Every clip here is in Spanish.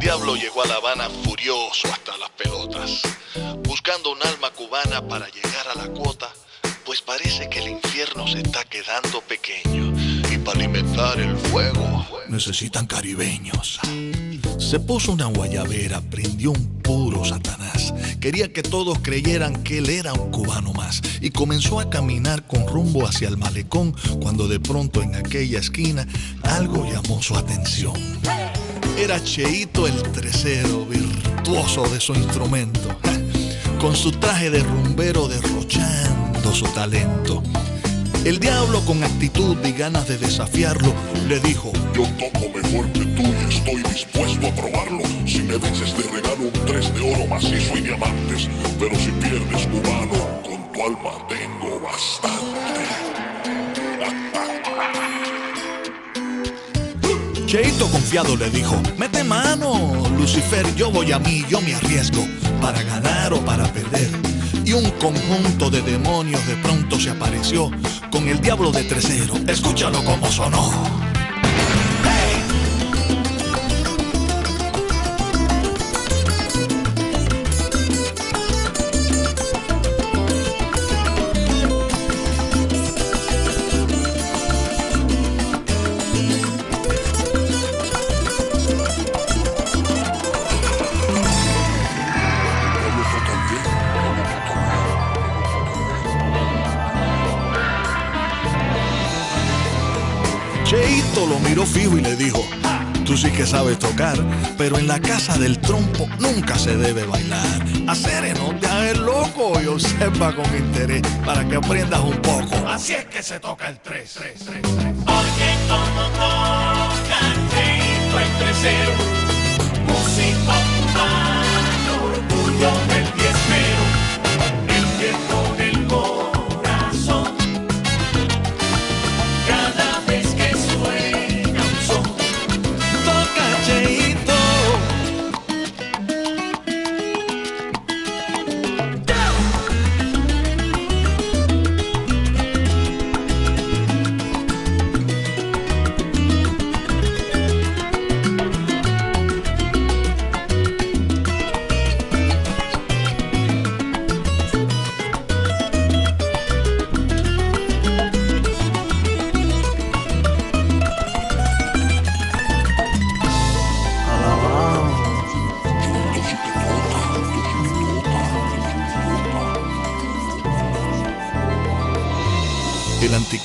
diablo llegó a La Habana furioso hasta las pelotas, buscando un alma cubana para llegar a la cuota, pues parece que el infierno se está quedando pequeño y para alimentar el fuego necesitan caribeños. Se puso una guayabera, prendió un puro Satanás. Quería que todos creyeran que él era un cubano más. Y comenzó a caminar con rumbo hacia el malecón cuando de pronto en aquella esquina algo llamó su atención. Era Cheito el trecero, virtuoso de su instrumento, con su traje de rumbero derrochando su talento. El diablo con actitud y ganas de desafiarlo le dijo, yo toco mejor que tú y estoy dispuesto a probarlo. Si me vences te regalo un tres de oro macizo y diamantes, pero si pierdes cubano, con tu alma tengo Confiado le dijo, mete mano, Lucifer, yo voy a mí, yo me arriesgo, para ganar o para perder y un conjunto de demonios de pronto se apareció con el diablo de Tresero. Escúchalo como sonó. Lo miró fijo y le dijo, tú sí que sabes tocar, pero en la casa del trompo nunca se debe bailar. Hacer no te hagas loco y observa con interés para que aprendas un poco. Así es que se toca el 3, 3, 3, 3.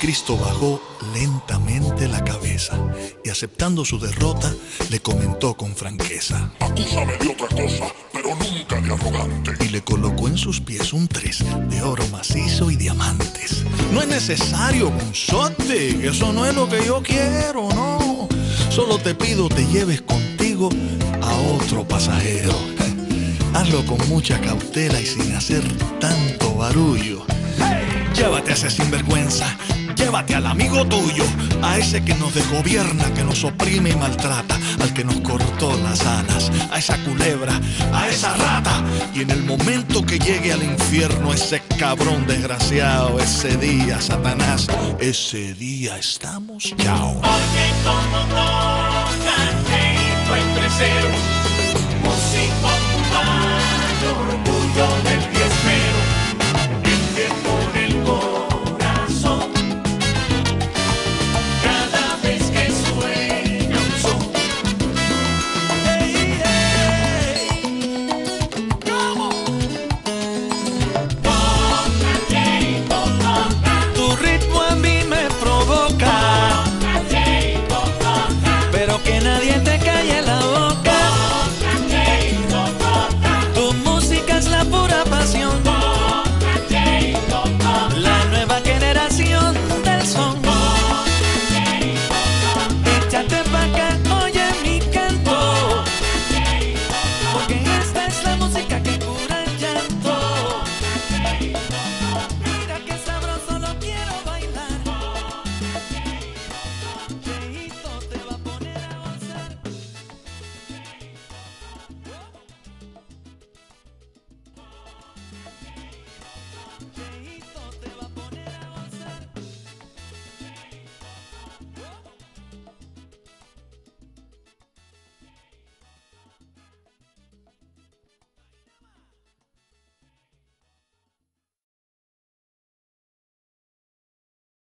Cristo bajó lentamente la cabeza y aceptando su derrota le comentó con franqueza. Acúsame de otra cosa, pero nunca de arrogante. Y le colocó en sus pies un tres de oro macizo y diamantes. No es necesario, Punzote, eso no es lo que yo quiero, no. Solo te pido te lleves contigo a otro pasajero. Hazlo con mucha cautela y sin hacer tanto barullo. Llévate a ese sinvergüenza Llévate al amigo tuyo, a ese que nos desgobierna, que nos oprime y maltrata, al que nos cortó las alas, a esa culebra, a esa rata. Y en el momento que llegue al infierno ese cabrón desgraciado, ese día, Satanás, ese día estamos chao. Porque como